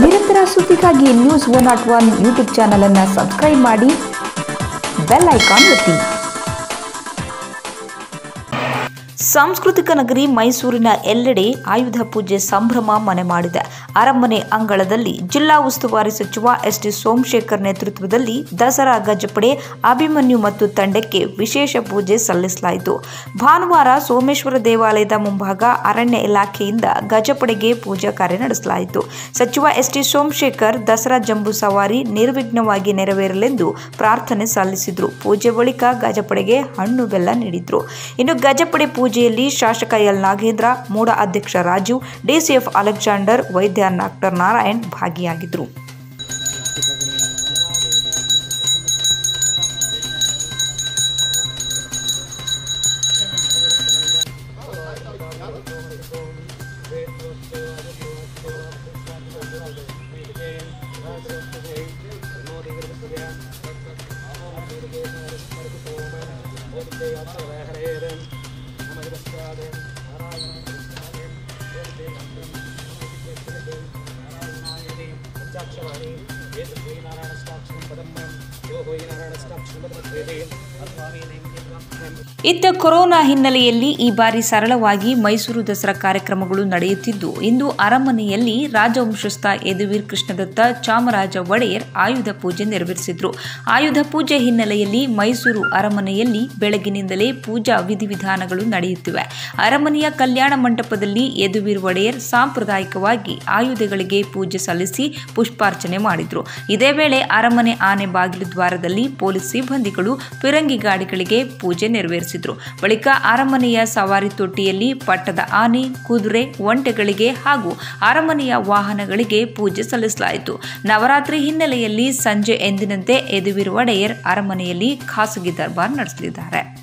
ನಿರಂತರ ಸುದ್ದಿಗಾಗಿ news one not one YouTube ಚಾನಲನ್ನು ಸಬ್ಸ್ಕ್ರೈಬ್ ಮಾಡಿ ಬೆಲ್ ಐಕಾನ್ ಒತ್ತಿ. ಸಾಂಸ್ಕೃತಿಕ ನಗರಿ ಮೈಸೂರಿನ ಎಲ್ಲೆಡೆ ಆಯುಧ ಪೂಜೆ ಸಂಭ್ರಮ ಮನೆ ಮಾಡಿದೆ. ಅರಮನೆ ಅಂಗಳದಲ್ಲಿ ಜಿಲ್ಲಾ ಉಸ್ತುವಾರಿ ಸಚಿವ ಎಸ್ ಟಿ ಸೋಮಶೇಖರ್ ನೇತೃತ್ವದಲ್ಲಿ ದಸರಾ ಗಜಪಡೆ, ಅಭಿಮನ್ಯು ಮತ್ತು ತಂಡಕ್ಕೆ ವಿಶೇಷ ಪೂಜೆ ಸಲ್ಲಿಸಲಾಯಿತು. ಭಾನುವಾರ ಸೋಮೇಶ್ವರ ದೇವಾಲಯದ ಮುಂಭಾಗ ಅರಣ್ಯ ಇಲಾಖೆಯಿಂದ ಗಜಪಡೆಗೆ ಪೂಜಾ ಕಾರ್ಯ ನಡೆಸಲಾಯಿತು. ಸಚಿವ ಎಸ್ ಟಿ ಸೋಮಶೇಖರ್ ದಸರಾ ಜಂಬೂ ಸವಾರಿ ನಿರ್ವಿಘ್ನವಾಗಿ ನೆರವೇರಲೆಂದು ಪ್ರಾರ್ಥನೆ ಸಲ್ಲಿಸಿದ್ರು. ಪೂಜೆ ಬಳಿಕ ಗಜಪಡೆಗೆ ಹಣ್ಣು ಬೆಲ್ಲ ನೀಡಿದ್ರು. ಇನ್ನು ಗಜಪಡೆ ಪೂಜೆಯಲ್ಲಿ ಶಾಸಕ ಎಲ್ ನಾಗೇಂದ್ರ ಮೂಡ ಅಧ್ಯಕ್ಷ ರಾಜು ಡಿಸಿಎಫ್ ಅಲೆಕ್ಸಾಂಡರ್ ವೈದ್ಯ ಡಾಕ್ಟರ್ ನಾರಾಯಣ್ ಭಾಗಿಯಾಗಿದ್ದರು. రుద్రాక్షవాణి వేద శ్రీనారాయణ సాక్షి పదమ్మ ಇತ್ತ ಕೊರೋನಾ ಹಿನ್ನೆಲೆಯಲ್ಲಿ ಈ ಬಾರಿ ಸರಳವಾಗಿ ಮೈಸೂರು ದಸರಾ ಕಾರ್ಯಕ್ರಮಗಳು ನಡೆಯುತ್ತಿದ್ದು, ಇಂದು ಅರಮನೆಯಲ್ಲಿ ರಾಜವಂಶಸ್ಥ ಯದುವೀರ್ ಕೃಷ್ಣದತ್ತ ಚಾಮರಾಜ ಒಡೆಯರ್ ಆಯುಧ ಪೂಜೆ ನೆರವೇರಿಸಿದ್ರು. ಆಯುಧ ಪೂಜೆ ಹಿನ್ನೆಲೆಯಲ್ಲಿ ಮೈಸೂರು ಅರಮನೆಯಲ್ಲಿ ಬೆಳಗಿನಿಂದಲೇ ಪೂಜಾ ವಿಧಿವಿಧಾನಗಳು ನಡೆಯುತ್ತಿವೆ. ಅರಮನೆಯ ಕಲ್ಯಾಣ ಮಂಟಪದಲ್ಲಿ ಯದುವೀರ್ ಒಡೆಯರ್ ಸಾಂಪ್ರದಾಯಿಕವಾಗಿ ಆಯುಧಗಳಿಗೆ ಪೂಜೆ ಸಲ್ಲಿಸಿ ಪುಷ್ಪಾರ್ಚನೆ ಮಾಡಿದ್ರು. ಇದೇ ವೇಳೆ ಅರಮನೆ ಆನೆ ಬಾಗಿಲು ದ್ವಾರದಲ್ಲಿ ಪೊಲೀಸ್ ಸಿಬ್ಬಂದಿಗಳು ಫಿರಂಗಿ ಗಾಡಿಗಳಿಗೆ ಪೂಜೆ ನೆರವೇರಿಸಿದರು. ಬಳಿಕ ಅರಮನೆಯ ಸವಾರಿ ತೊಟ್ಟಿಯಲ್ಲಿ ಪಟ್ಟದ ಆನೆ, ಕುದುರೆ, ಒಂಟೆಗಳಿಗೆ ಹಾಗೂ ಅರಮನೆಯ ವಾಹನಗಳಿಗೆ ಪೂಜೆ ಸಲ್ಲಿಸಲಾಯಿತು. ನವರಾತ್ರಿ ಹಿನ್ನೆಲೆಯಲ್ಲಿ ಸಂಜೆ ಎಂದಿನಂತೆ ಯದುವೀರ್ ಒಡೆಯರ್ ಅರಮನೆಯಲ್ಲಿ ಖಾಸಗಿ ದರ್ಬಾರ್ ನಡೆಸಲಿದ್ದಾರೆ.